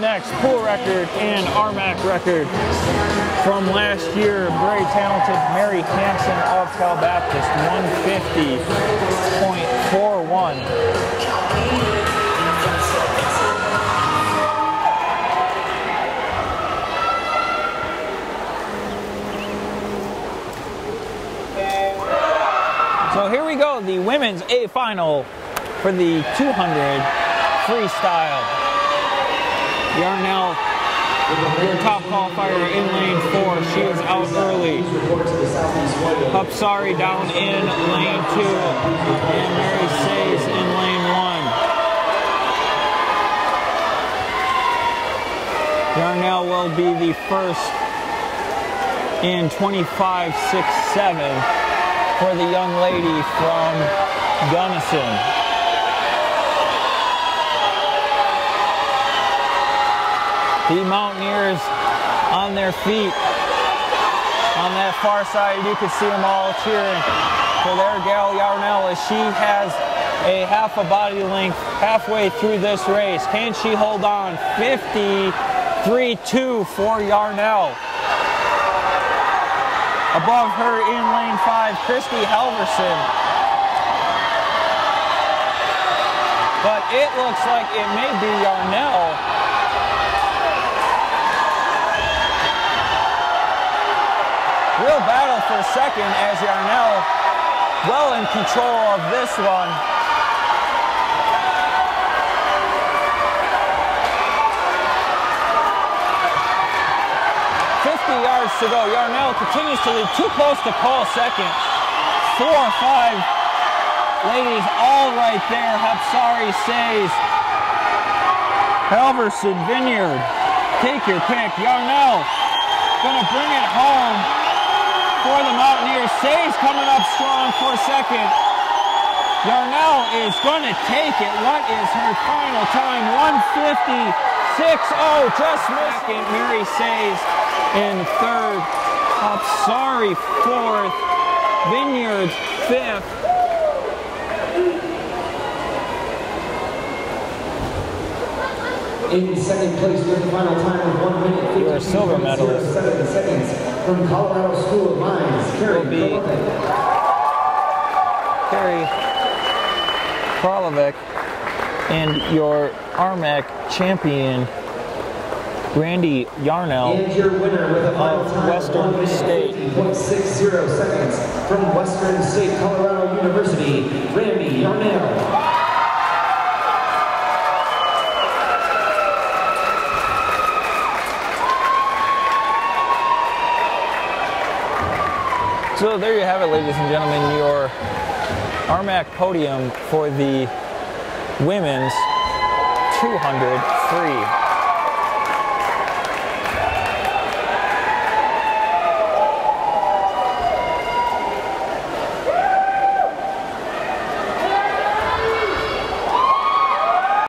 next, pool record and RMAC record from last year. Very talented Mary Hanson of Cal Baptist, 150.41. So here we go, the women's A final for the 200 freestyle. Yarnell, your top qualifier in lane four. She is out early. Upsari down in lane two, and Mary Says in lane one. Yarnell will be the first in 25.67 for the young lady from Gunnison. The Mountaineers on their feet. On that far side, you can see them all cheering for their gal Yarnell as she has a half a body length halfway through this race. Can she hold on? 53-2 for Yarnell. Above her in lane five, Christy Halverson. But it looks like it may be Yarnell. For second as Yarnell well in control of this one. Fifty yards to go. Yarnell continues to lead. Too close to call second. Four or five ladies all right there. Hapsari says. Halverson Vineyard. Take your pick. Yarnell gonna bring it home for the Mountaineers. Says coming up strong for second. Yarnell is going to take it. What is her final time? 150.60. Just missing. Mary Says in third. Sorry, fourth. Vineyards fifth. In second place with the final time of 1 minute You're a silver medalist. 7 seconds from Colorado School of Mines, Carrie Will be- Krolovic. Carrie Kralovic and your RMAC champion, Randy Yarnell. And your winner with a final time Western of State. 15.60 seconds from Western State Colorado University, Randy Yarnell. So there you have it, ladies and gentlemen, your RMAC podium for the women's 200 free.